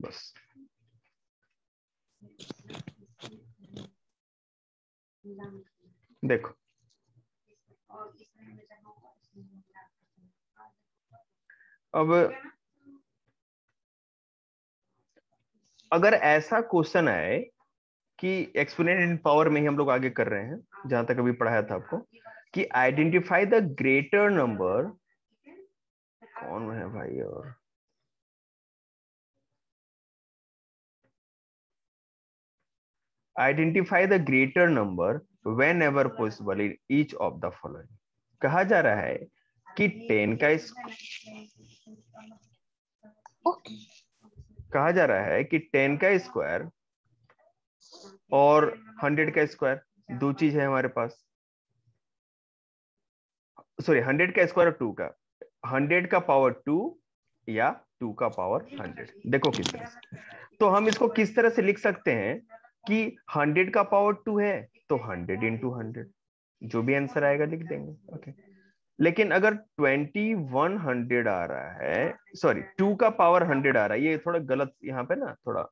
बस। देखो। अब अगर ऐसा क्वेश्चन आए कि एक्सपोनेंट इन पावर में ही हम लोग आगे कर रहे हैं, जहाँ तक अभी पढ़ाया था आपको, कि आइडेंटिफाई द ग्रेटर नंबर, कौन है भाई और? Identify the greater number whenever possible in each of the following कहा जा रहा है कि टेन का इस कहा जा रहा है कि टेन का स्क्वायर और हंड्रेड का स्क्वायर दो चीज़ है हमारे पास। सॉरी हंड्रेड का स्क्वायर टू का। हंड्रेड का पावर टू या टू का पावर हंड्रेड देखो किस तरह से। तो हम इसको किस तरह से लिख सकते हैं? कि हंड्रेड का पावर टू है तो हंड्रेड इंटू हंड्रेड जो भी आंसर आएगा लिख देंगे ओके लेकिन अगर ट्वेंटी वन हंड्रेड आ रहा है सॉरी टू का पावर हंड्रेड आ रहा है ये थोड़ा गलत यहाँ पे ना थोड़ा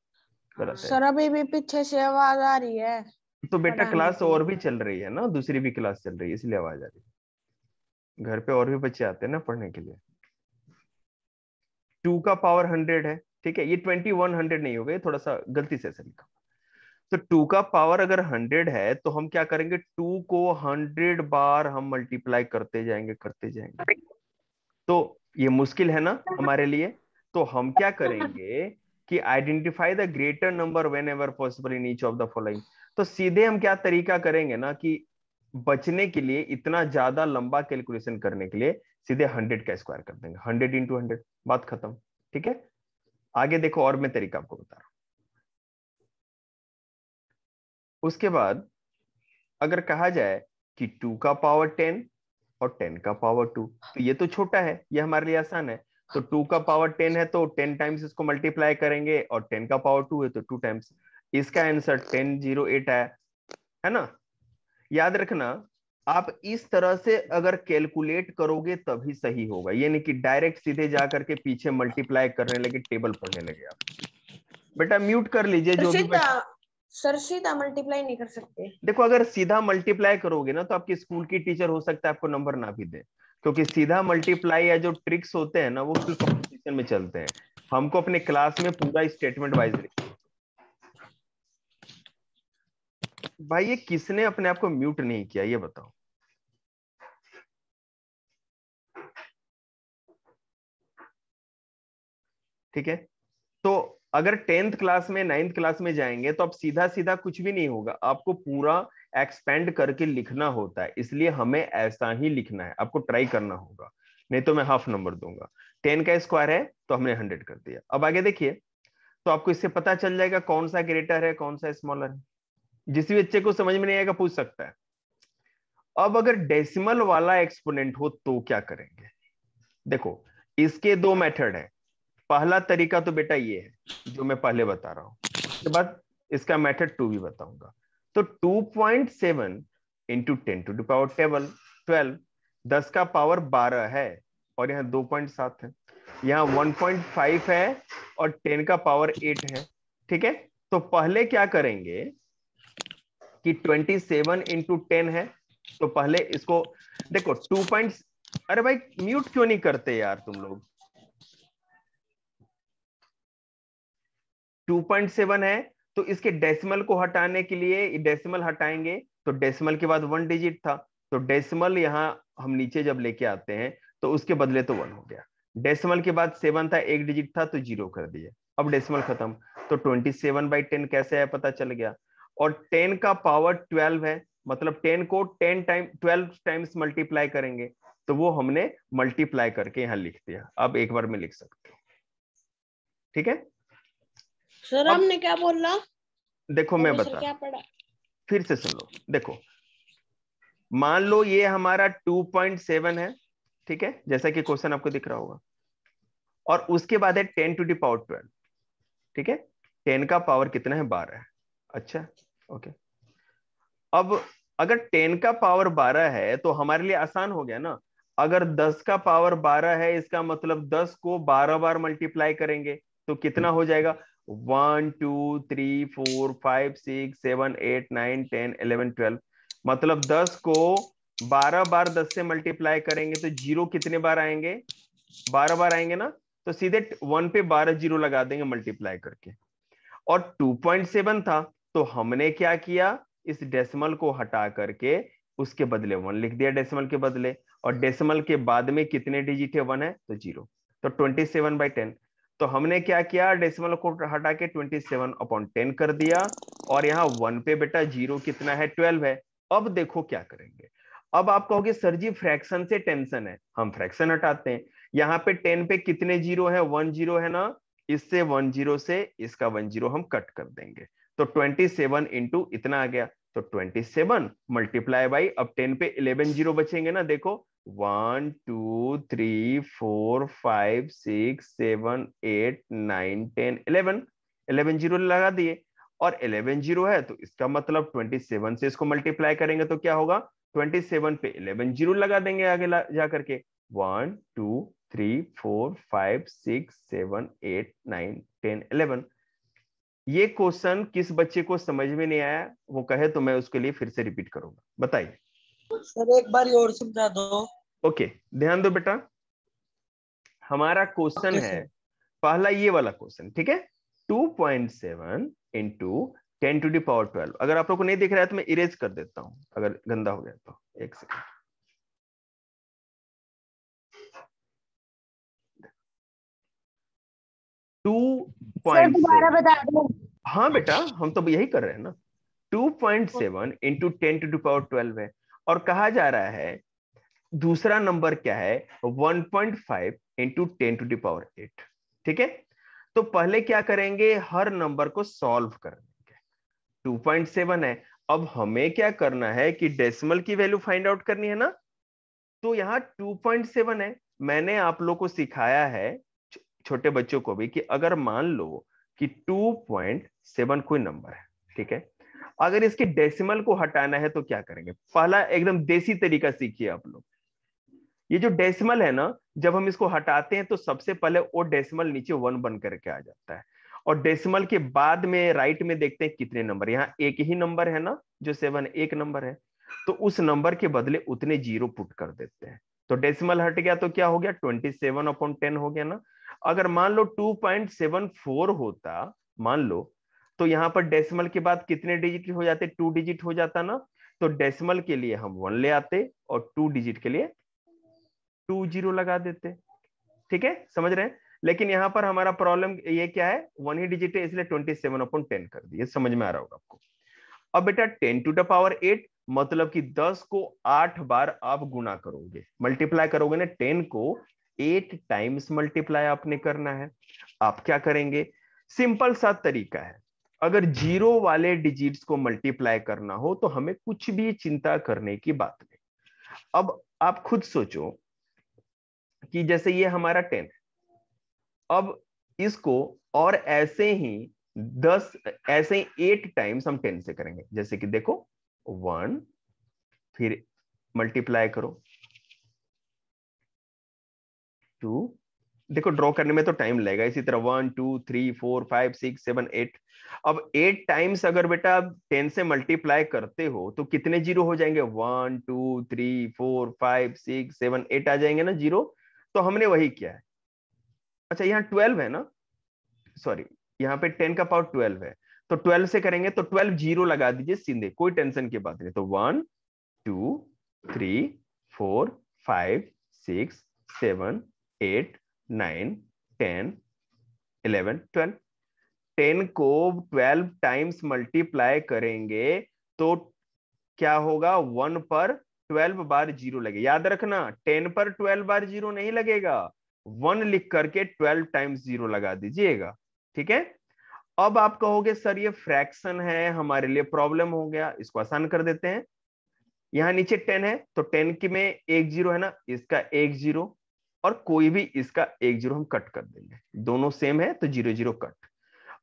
गलत सर अभी भी पीछे से आवाज़ आ रही है। तो बेटा क्लास और भी चल रही है ना दूसरी भी क्लास चल रही है इसलिए आवाज़ आ रही है। घर पे और भी बच्चे आते हैं ना पढ़ने के लिए। टू का पावर हंड्रेड है ठीक है ये ट्वेंटी वन हंड्रेड नहीं होगा ये थोड़ा सा गलती से ऐसा लिखा। तो टू का पावर अगर हंड्रेड है तो हम क्या करेंगे? टू को हंड्रेड बार हम मल्टीप्लाई करते जाएँगे करते जाएँगे। तो ये मुश्किल है ना हमारे लिए? तो हम क्या करेंगे कि identify the greater number whenever possible in each of the following तो सीधे हम क्या तरीका करेंगे ना कि बचने के लिए, इतना ज़्यादा लंबा कैलकुलेशन करने के लिए सीधे हंड्रेड का स्क्वायर कर देंगे। हंड्रेड इंटू हंड्रेड बात खत्म, ठीक है? आगे देखो और मैं तरीका आपको बता रहा हूँ। उसके बाद अगर कहा जाए कि टू का पावर टेन और टेन का पावर टू तो ये तो छोटा है ये हमारे लिए आसान है। तो टू का पावर टेन है तो टेन टाइम्स इसको मल्टीप्लाई करेंगे और टेन का पावर टू है तो टू टाइम्स इसका आंसर टेन ज़ीरो एट है है ना? याद रखना आप इस तरह से अगर कैलकुलेट करोगे तभी सही होगा। ये नहीं कि डायरेक्ट सीधे जा करके पीछे मल्टीप्लाई करने लगे टेबल पढ़ने लगे आप। बेटा म्यूट कर लीजिए जो भी सीधा सर सीधा मल्टीप्लाई नहीं कर सकते। देखो, अगर सीधा मल्टीप्लाई करोगे ना तो आपकी स्कूल की टीचर हो सकता है आपको नंबर ना भी दे। क्योंकि सीधा मल्टीप्लाई या जो ट्रिक्स होते हैं ना, वो कॉम्पिटिशन में चलते हैं। हमको अपने क्लास में पूरा स्टेटमेंट वाइज भाई, ये किसने अपने आप को म्यूट नहीं किया, ये बताओ। ठीक है? तो अगर टेंथ क्लास में, नाइन्थ क्लास में जाएँगे तो आप सीधा सीधा कुछ भी नहीं होगा। आपको पूरा एक्सपेंड करके लिखना होता है, इसलिए हमें ऐसा ही लिखना है। आपको ट्राई करना होगा, नहीं तो मैं हाफ़ नंबर दूँगा। टेन का स्क्वायर है तो हमने हंड्रेड कर दिया। अब आगे देखिए तो आपको इससे पता चल जाएगा कौन सा ग्रेटर है, कौन सा स्मॉलर है। जिस भी बच्चे को समझ में नहीं आएगा, पूछ सकता है। अब अगर डेसिमल वाला एक्सपोनेंट हो तो क्या करेंगे? देखो, इसके दो मेथड है। पहला तरीका तो बेटा ये है, जो मैं पहले बता रहा हूँ। उसके बाद इसका मेथड टू भी बताऊँगा। तो 2.7 point seven into ten to power table twelve दस का पावर बारह है, और यहाँ 2.7 है। यहाँ 1.5 है, और टेन का पावर एट है। ठीक है? तो पहले क्या करेंगे कि 27 सेवन इंटू टेन है तो पहले इसको, देखो टू पॉइंट अरे भाई म्यूट क्यों नहीं करते यार तुम लोग? 2.7 है तो इसके डेसिमल को हटाने के लिए डेसिमल हटाएँगे तो डेसिमल के बाद वन डिजिट था तो डेसिमल यहाँ हम नीचे जब लेके आते हैं तो उसके बदले तो वन हो गया। डेसिमल के बाद सेवन था, एक डिजिट था तो ज़ीरो कर दिया। अब डेसिमल खत्म तो ट्वेंटी सेवन बाई टेन कैसे है पता चल गया? और टेन का पावर ट्वेल्व है मतलब टेन को ten time twelve times multiply करेंगे तो वो हमने मल्टीप्लाई करके यहाँ लिख दिया। अब एक बार में लिख सकते हो। ठीक है? सर हमने क्या बोला? देखो मैं बता। क्या पढ़ा? फिर से सुन लो। देखो मान लो ये हमारा 2.7 है ठीक है? जैसा कि क्वेश्चन आपको दिख रहा होगा। और उसके बाद है 10 टू दी पावर 12 ठीक है? 10 का पावर कितना है? 12 है। अच्छा ओके अब अगर 10 का पावर 12 है तो हमारे लिए आसान हो गया ना। अगर 10 का पावर 12 है इसका मतलब 10 को 12 बार मल्टीप्लाई करेंगे तो कितना हो जाएगा? One, two, three, four, five, six, seven, eight, nine, ten, eleven, twelve. मतलब दस को बारह बार दस से मल्टीप्लाई करेंगे तो ज़ीरो कितने बार आएँगे? बारह बार आएँगे ना? तो सीधे वन पे बारह ज़ीरो लगा देंगे मल्टीप्लाई करके। और टू पॉइंट सेवन था तो हमने क्या किया? इस डेसिमल को हटा करके उसके बदले वन लिख दिया डेसिमल के बदले। और डेसिमल के बाद में कितने डिजिट है? वन है तो ज़ीरो। तो ट्वेंटी सेवन बाई टेन। तो हमने क्या किया? डेसिमल को हटा के ट्वेंटी सेवन अपॉन टेन कर दिया। और यहाँ वन पे बेटा ज़ीरो कितना है? ट्वेल्व है। अब देखो क्या करेंगे। अब आप कहोगे, सर जी फ्रैक्शन से टेंशन है। हम फ्रैक्शन हटाते हैं। यहाँ पे टेन पे कितने ज़ीरो है? वन ज़ीरो है ना? इससे वन ज़ीरो से इसका वन ज़ीरो हम कट कर देंगे। तो ट्वेंटी सेवन इंटू इतना आ गया। तो ट्वेंटी सेवन मल्टीप्लाई बाई अब टेन पे इलेवन ज़ीरो बचेंगे ना? देखो one, two, three, four, five, six, seven, eight, nine, ten, eleven. Eleven zero लगा दिए। और इलेवन ज़ीरो है तो इसका मतलब ट्वेंटी सेवन से इसको मल्टीप्लाई करेंगे तो क्या होगा? ट्वेंटी सेवन पे इलेवन ज़ीरो लगा देंगे आगे जा करके। One, two, three, four, five, six, seven, eight, nine, ten, eleven. ये क्वेश्चन किस बच्चे को समझ में नहीं आया? वो कहे तो मैं उसके लिए फिर से रिपीट करूँगा। बताइए। सर, एक बार और समझा दो। ओके ध्यान दो बेटा। हमारा क्वेश्चन Okay, है पहला ये वाला क्वेश्चन ठीक है? 2.7 point seven into ten to the power twelve अगर आप लोग को नहीं दिख रहा है तो मैं इरेज कर देता हूँ अगर गंदा हो गया तो एक सेकंड टू पॉइंट दोबारा बता दो। हाँ बेटा हम तो यही कर रहे हैं ना। Two point seven into ten to the power twelve है और कहा जा रहा है दूसरा नंबर क्या है? 1.5 point five into ten to power eight ठीक है? तो पहले क्या करेंगे? हर नंबर को सॉल्व कर करेंगे 2.7 है। अब हमें क्या करना है कि डेसिमल की वैल्यू फाइंड आउट करनी है ना? तो यहाँ 2.7 है। मैंने आप लोग को सिखाया है छोटे बच्चों को भी, कि अगर मान लो कि 2.7 कोई नंबर है, ठीक है? अगर इसके डेसिमल को हटाना है तो क्या करेंगे? पहला एकदम देसी तरीका सीखिए आप लोग। ये जो डेसिमल है ना, जब हम इसको हटाते हैं तो सबसे पहले वो डेसिमल नीचे वन बन करके आ जाता है। और डेसिमल के बाद में राइट में देखते हैं कितने नंबर यहाँ एक ही नंबर है ना, जो सेवन एक नंबर है। तो उस नंबर के बदले उतने ज़ीरो पुट कर देते हैं। तो डेसिमल हट गया तो क्या हो गया? ट्वेंटी सेवन अपॉन टेन हो गया ना। अगर मान लो टू पॉइंट सेवन फोर होता, मान लो तो यहाँ पर डेसिमल के बाद कितने डिजिट हो जाते? टू डिजिट हो जाता ना। तो डेसिमल के लिए हम वन ले आते और टू डिजिट के लिए टू ज़ीरो लगा देते। ठीक है? समझ रहे हैं? लेकिन यहाँ पर हमारा प्रॉब्लम ये क्या है? वन ही डिजिट है, इसलिए ट्वेंटी सेवन अपॉन टेन कर दिए। समझ में आ रहा होगा आपको। अब बेटा ten to the power eight मतलब कि दस को आठ बार आप गुना करोगे। मल्टीप्लाई करोगे ना टेन को एट टाइम्स मल्टीप्लाई आपने करना है। आप क्या करेंगे? सिंपल सा तरीका है। अगर ज़ीरो वाले डिजिट्स को मल्टीप्लाई करना हो तो हमें कुछ भी चिंता करने की बात नहीं। अब आप खुद सोचो कि जैसे ये हमारा टेन अब इसको और ऐसे ही दस, ऐसे एट टाइम्स हम टेन से करेंगे। जैसे कि देखो वन फिर मल्टीप्लाई करो। टू देखो ड्रॉ करने में तो टाइम लगेगा। इसी तरह one two three four five six seven eight अब एट टाइम्स अगर बेटा टेन से मल्टीप्लाई करते हो तो कितने ज़ीरो हो जाएँगे? One two three four five six seven eight आ जाएँगे ना ज़ीरो तो हमने वही किया है। अच्छा यहाँ ट्वेल्व है ना? सॉरी यहाँ पे टेन का पावर ट्वेल्व है। तो ट्वेल्व से करेंगे तो ट्वेल्व ज़ीरो लगा दीजिए सीधे, कोई टेंशन की बात नहीं। तो one two three four five six seven eight nine ten eleven twelve ten को ट्वेल्व टाइम्स मल्टीप्लाई करेंगे तो क्या होगा? वन पर ट्वेल्व बार ज़ीरो लगे। याद रखना, टेन पर ट्वेल्व बार ज़ीरो नहीं लगेगा। वन लिख करके ट्वेल्व टाइम्स ज़ीरो लगा दीजिएगा। ठीक है? अब आप कहोगे, सर, ये फ्रैक्शन है, हमारे लिए प्रॉब्लम हो गया। इसको आसान कर देते हैं। यहाँ नीचे टेन है तो टेन की में एक ज़ीरो है ना, इसका एक ज़ीरो, और कोई भी इसका एक ज़ीरो हम कट कर देंगे। दोनों सेम है तो ज़ीरो ज़ीरो कट।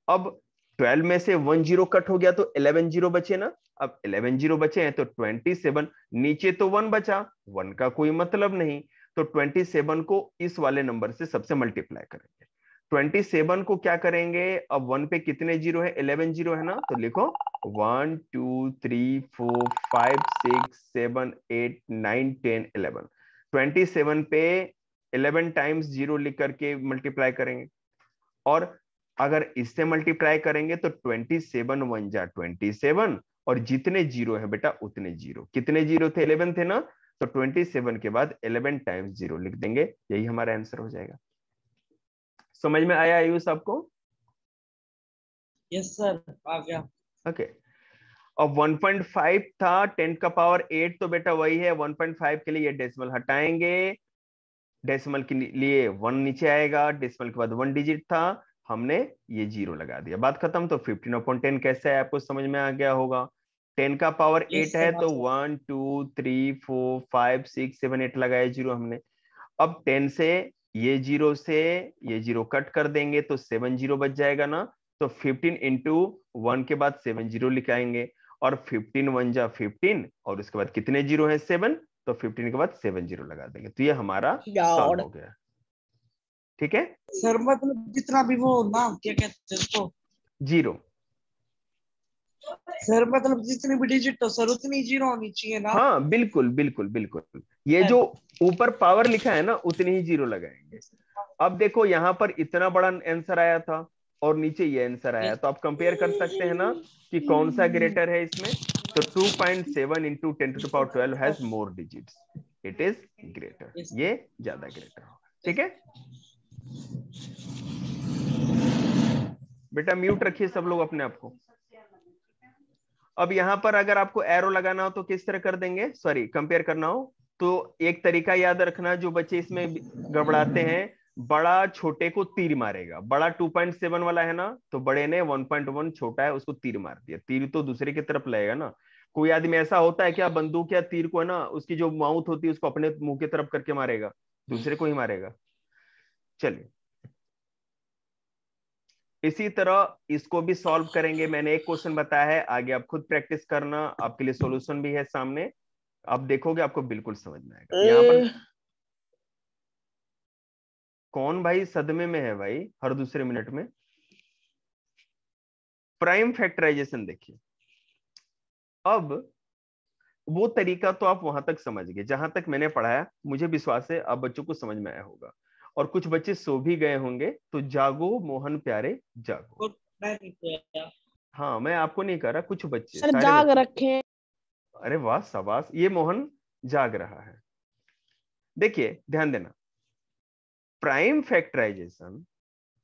अब 12 में से वन ज़ीरो कट हो गया तो 11 ज़ीरो बचे ना। अब 11 ज़ीरो बचे हैं तो 27 नीचे तो वन बचा, वन का कोई मतलब नहीं। तो 27 को इस वाले नंबर से सबसे मल्टीप्लाई करेंगे। ट्वेंटी सेवन को क्या करेंगे? अब वन पे कितने ज़ीरो है? इलेवन ज़ीरो है ना? तो लिखो, one, two, three, four, five, six, seven, eight, nine, ten, eleven. Twenty seven पे इलेवन टाइम्स ज़ीरो लिख करके मल्टीप्लाई करेंगे। और अगर इससे मल्टीप्लाई करेंगे तो ट्वेंटी सेवन वन जा ट्वेंटी सेवन और जितने ज़ीरो है बेटा उतने ज़ीरो कितने ज़ीरो थे? इलेवन थे ना? तो ट्वेंटी सेवन के बाद इलेवन टाइम्स ज़ीरो लिख देंगे। यही हमारा आंसर हो जाएगा। समझ में आया आयुष आपको? यस सर आ गया। ओके अब 1.5 था 10 का पावर 8 तो बेटा वही है। 1.5 के लिए ये डेसिमल हटाएँगे। डेसिमल के लिए वन नीचे आएगा। डेसिमल के बाद वन डिजिट था। हमने ये ज़ीरो लगा दिया। बात खत्म तो फिफ्टीन अपॉइंट टेन कैसे है आपको समझ में आ गया होगा? टेन का पावर एट है तो one two three four five six seven eight लगाया ज़ीरो हमने। अब टेन से ये ज़ीरो से ये ज़ीरो कट कर देंगे तो सेवन ज़ीरो बच जाएगा ना? तो फिफ्टीन इंटू वन के बाद सेवन ज़ीरो लिखाएँगे और फिफ्टीन वन जा फिफ्टीन और उसके बाद कितने ज़ीरो है? सेवन तो फिफ्टीन के बाद सेवन ज़ीरो लगा देंगे। तो ये हमारा हो गया। ठीक है? सर मतलब जितना भी वो ना क्या कहते हैं उसको? ज़ीरो। सर मतलब जितनी भी डिजिट हो सर उतनी ज़ीरो होनी चाहिए ना? हाँ बिल्कुल बिल्कुल बिल्कुल। ये जो ऊपर पावर लिखा है ना उतनी ही ज़ीरो लगाएँगे। अब देखो यहाँ पर इतना बड़ा आंसर आया था और नीचे ये आंसर आया। तो आप कंपेयर कर सकते हैं ना कि कौन सा ग्रेटर है इसमें? तो 2.7 point seven into ten to power twelve has more digits it is greater ये ज़्यादा ग्रेटर होगा। ठीक है? बेटा म्यूट रखिए सब लोग अपने आप को। अब यहाँ पर अगर आपको एरो लगाना हो तो किस तरह कर देंगे? सॉरी कंपेयर करना हो तो एक तरीका याद रखना, जो बच्चे इसमें गड़बड़ाते हैं, बड़ा छोटे को तीर मारेगा। बड़ा 2.7 वाला है ना तो बड़े ने 1.1 छोटा है, उसको तीर मार दिया। तीर तो दूसरे की तरफ़ लगेगा ना। कोई आदमी ऐसा होता है क्या, बंदूक या तीर को है ना, उसकी जो माउथ होती है, उसको अपने मुँह की तरफ़ करके मारेगा? दूसरे को ही मारेगा। चलिए। इसी तरह इसको भी सॉल्व करेंगे। मैंने एक क्वेश्चन बताया है। आगे आप खुद प्रैक्टिस करना। आपके लिए सॉल्यूशन भी है सामने। आप देखोगे आपको बिल्कुल समझ में आएगा। यहाँ पर कौन भाई सदमे में है भाई हर दूसरे मिनट में? प्राइम फैक्टराइजेशन देखिए। अब वो तरीका तो आप वहाँ तक समझ गए। जहाँ तक मैंने पढ़ाया मुझे विश्वास है आप बच्चों को समझ में आया होगा। और कुछ बच्चे सो भी गए होंगे तो जागो मोहन प्यारे जागो। हाँ मैं आपको नहीं कह रहा कुछ बच्चे सर जाग बच्चे। रखे। अरे वाह शाबाश। ये मोहन जाग रहा है। देखिए ध्यान देना। Prime factorization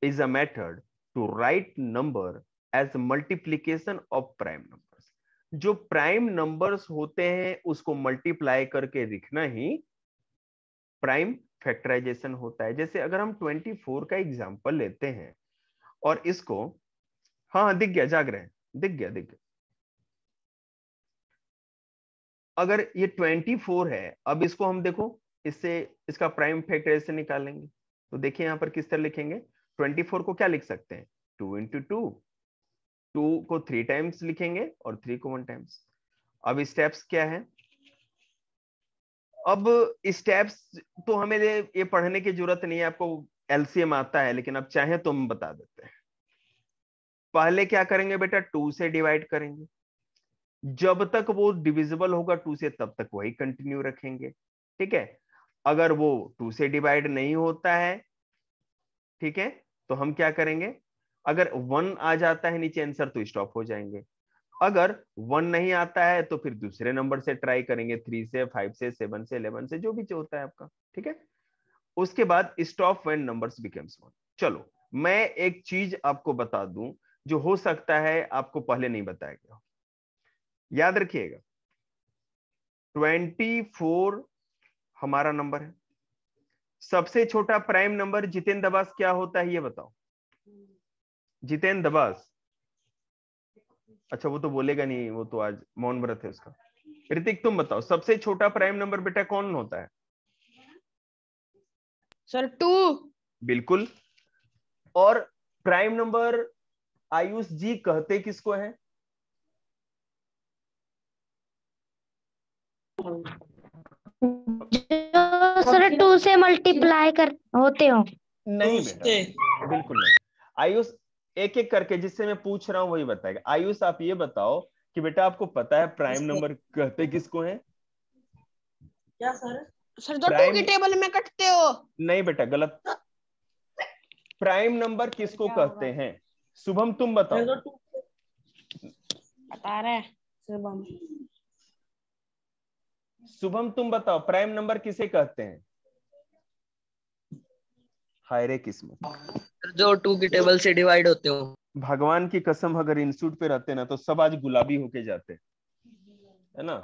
is a method to write number as multiplication of prime numbers जो प्राइम नंबर्स होते हैं उसको मल्टीप्लाई करके लिखना ही प्राइम फैक्टराइजेशन होता है। जैसे अगर हम 24 का एग्जांपल लेते हैं और इसको हाँ हाँ दिख गया, जाग रहे हैं। दिख गया दिख गया। अगर ये 24 है, अब इसको हम देखो, इससे इसका प्राइम फैक्टराइजेशन निकालेंगे। तो देखिए यहाँ पर किस तरह लिखेंगे। 24 को क्या लिख सकते हैं? टू इंटू टू टू को थ्री टाइम्स लिखेंगे और थ्री को वन टाइम्स अब स्टेप्स क्या है? अब स्टेप्स तो हमें ये पढ़ने की ज़रूरत नहीं है, आपको एलसीएम आता है, लेकिन अब चाहे तो हम बता देते हैं। पहले क्या करेंगे बेटा? टू से डिवाइड करेंगे। जब तक वो डिविजिबल होगा टू से, तब तक वही कंटिन्यू रखेंगे। ठीक है? अगर वो टू से डिवाइड नहीं होता है, ठीक है? तो हम क्या करेंगे? अगर वन आ जाता है नीचे आंसर तो स्टॉप हो जाएँगे। अगर वन नहीं आता है तो फिर दूसरे नंबर से ट्राई करेंगे थ्री से फाइव से सेवन से इलेवन से, जो भी होता है आपका, ठीक है? उसके बाद स्टॉप नंबर्स बिकम्स वन चलो, मैं एक चीज़ आपको बता दूँ, जो हो सकता है आपको पहले नहीं बताया गया याद रखिएगा 24 हमारा नंबर है। सबसे छोटा प्राइम नंबर जितेंद्र दबास क्या होता है, ये बताओ। जितेंद्र दबास अच्छा वो तो बोलेगा नहीं वो तो आज मौन व्रत है उसका। ऋतिक तुम बताओ सबसे छोटा प्राइम नंबर बेटा कौन होता है? Sir two. बिल्कुल। और प्राइम नंबर आयुष जी कहते किसको है? जो सर टू से मल्टीप्लाई कर होते हो। नहीं बेटा बिल्कुल नहीं। आयुष एक एक करके जिससे मैं पूछ रहा हूँ वही बताएगा। आयुष आप ये बताओ कि बेटा आपको पता है प्राइम नंबर कहते किसको है? क्या सर? सर जो टू की टेबल में कटते हो। नहीं बेटा गलत। प्राइम नंबर किसको कहते हैं? शुभम तुम बताओ। बता रहे शुभम। शुभम तुम बताओ प्राइम नंबर किसे कहते हैं? हाय रे किस्मत। जो टू की टेबल से डिवाइड होते हो। भगवान की कसम अगर इंस्टीट्यूट पे रहते ना तो सब आज गुलाबी होके जाते है। ना?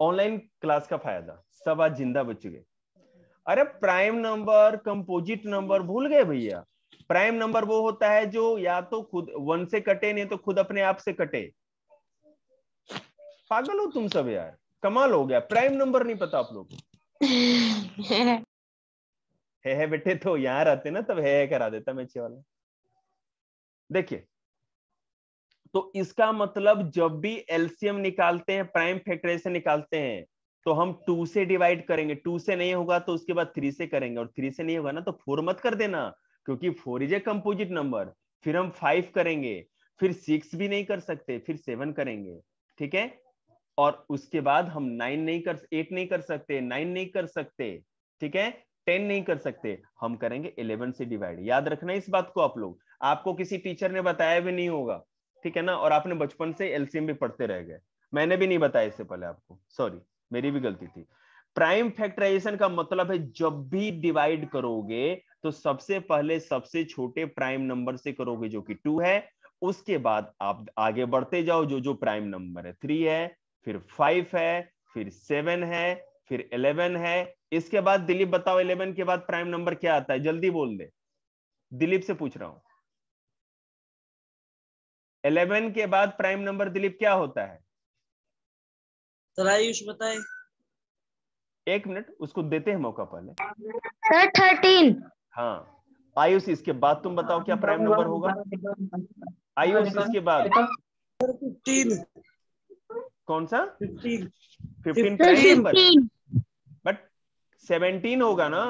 ऑनलाइन क्लास का फ़ायदा सब आज ज़िंदा बच गए अरे प्राइम नंबर कंपोजिट नंबर भूल गए भैया। प्राइम नंबर वो होता है जो या तो खुद वन से कटे नहीं तो खुद अपने आप से कटे। पागल हो तुम सब यार। कमाल हो गया। प्राइम नंबर नहीं पता आप लोग को। है है बेटे तो यहाँ रहते ना, तब है है करा देता मैं वाला। देखिए तो इसका मतलब जब भी एलसीएम निकालते हैं प्राइम फैक्टराइजेशन निकालते हैं तो हम टू से डिवाइड करेंगे। टू से नहीं होगा तो उसके बाद थ्री से करेंगे। और थ्री से नहीं होगा ना तो फोर मत कर देना, क्योंकि four is a composite number फिर हम फाइव करेंगे, फिर सिक्स भी नहीं कर सकते, फिर सेवन करेंगे, ठीक है? और उसके बाद हम नाइन नहीं कर एट नहीं कर सकते नाइन नहीं कर सकते, ठीक है? टेन नहीं कर सकते, हम करेंगे इलेवन से डिवाइड। याद रखना इस बात को आप लोग। आपको किसी टीचर ने बताया भी नहीं होगा, ठीक है ना? और आपने बचपन से एलसीएम भी पढ़ते रह गए। मैंने भी नहीं बताया इससे पहले आपको। सॉरी मेरी भी गलती थी। प्राइम फैक्टराइजेशन का मतलब है, जब भी डिवाइड करोगे तो सबसे पहले सबसे छोटे प्राइम नंबर से करोगे, जो कि टू है। उसके बाद आप आगे बढ़ते जाओ, जो जो प्राइम नंबर है। थ्री है, फिर फाइव है, फिर सेवन है, फिर इलेवन है इसके बाद दिलीप बताओ इलेवन के बाद प्राइम नंबर क्या आता है? जल्दी बोल दे। दिलीप से पूछ रहा हूँ। इलेवन के बाद प्राइम नंबर दिलीप क्या होता है? सर आयुष बताए। एक मिनट उसको देते हैं मौका पहले। सर थर्टीन हाँ। आयुष इसके बाद तुम बताओ क्या प्राइम नंबर होगा? आयुष इसके बाद। फिफ्टीन कौन सा? Fifteen fifteen prime number. Seventeen होगा ना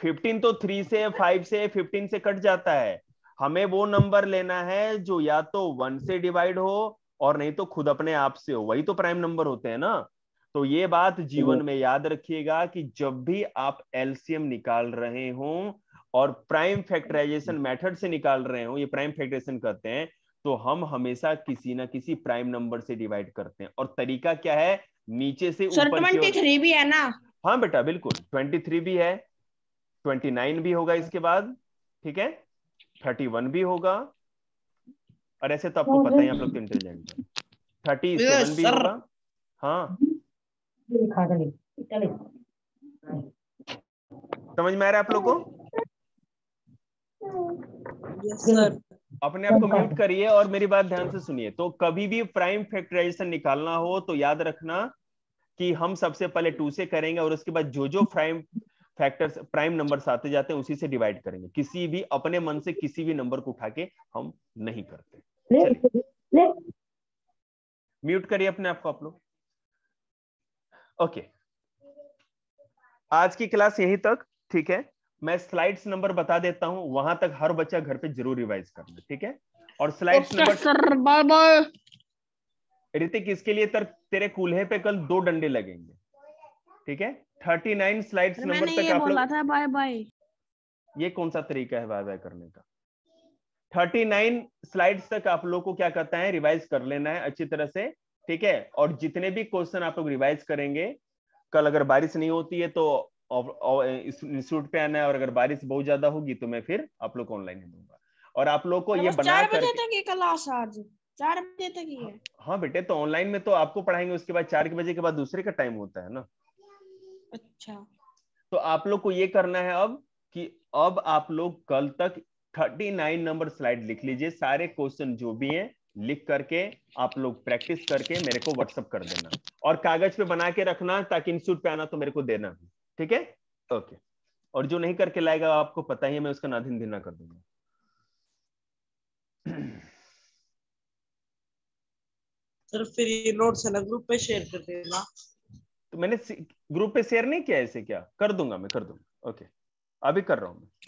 फिफ्टीन तो थ्री से फाइव से फिफ्टीन से कट जाता है। हमें वो नंबर लेना है जो या तो वन से डिवाइड हो और नहीं तो खुद अपने आप से हो। वही तो प्राइम नंबर होते हैं ना। तो ये बात जीवन में याद रखिएगा कि जब भी आप एलसीएम निकाल रहे हो और प्राइम फैक्टराइजेशन मेथड से निकाल रहे हो ये प्राइम फैक्टराइजेशन कहते हैं तो हम हमेशा किसी ना किसी प्राइम नंबर से डिवाइड करते हैं। और तरीका क्या है? नीचे से ऊपर की थ्री भी है ना। हाँ बेटा बिल्कुल। ट्वेंटी थ्री भी है ट्वेंटी नाइन भी होगा इसके बाद ठीक है? थर्टी वन भी होगा। और ऐसे तो आपको पता ही है, आप लोग तो इंटेलिजेंट है। थर्टी सेवन भी होगा। हाँ। समझ में आ रहा है आप लोग को? अपने आप को म्यूट करिए और मेरी बात ध्यान से सुनिए। तो कभी भी प्राइम फैक्टराइजेशन निकालना हो तो याद रखना कि हम सबसे पहले टू से करेंगे और उसके बाद जो जो प्राइम फैक्टर्स प्राइम नंबर्स आते जाते हैं उसी से डिवाइड करेंगे। किसी भी अपने मन से किसी भी नंबर को उठा के हम नहीं करते। म्यूट करिए अपने आप को आप लोग। ओके आज की क्लास यहीं तक ठीक है? मैं स्लाइड्स नंबर बता देता हूँ वहाँ तक हर बच्चा घर पे ज़रूर रिवाइज करना ठीक है? और slides number sir bye bye Ritik इसके लिए तर, तेरे कूल्हे पे कल दो डंडे लगेंगे। ठीक है? थर्टी नाइन स्लाइड्स नंबर तक आप लोग बाय बाय ये कौन सा तरीका है बाय बाय करने का? थर्टी नाइन स्लाइड्स तक आप लोग को क्या करता है? रिवाइज कर लेना है अच्छी तरह से। ठीक है? और जितने भी क्वेश्चन आप लोग रिवाइज करेंगे कल अगर बारिश नहीं होती है तो इंस्टीट्यूट पे आना है और अगर बारिश बहुत ज़्यादा होगी तो मैं फिर आप लोग ऑनलाइन ही दूँगा। और आप लोग को ये बना ये क्लास आज। चार बजे तक ही है। हाँ बेटे तो ऑनलाइन में तो आपको पढ़ाएँगे उसके बाद चार बजे के बाद दूसरे का टाइम होता है ना। अच्छा। तो आप लोग को ये करना है अब कि अब आप लोग कल तक 39 नंबर स्लाइड लिख लीजिए सारे क्वेश्चन जो भी हैं लिख करके आप लोग प्रैक्टिस करके मेरे को व्हाट्सअप कर देना। और कागज़ पे बना के रखना ताकि इंस्टीट्यूट पे आना तो मेरे को देना भी ठीक है? ओके और जो नहीं करके लाएगा आपको पता ही है मैं उसका नाधिन धिना कर दूँगा। सर, फिर ये नोट्स है ना ग्रुप पे शेयर कर देना। तो मैंने ग्रुप पे शेयर नहीं किया ऐसे क्या? कर दूँगा मैं, कर दूँगा। ओके अभी कर रहा हूँ मैं।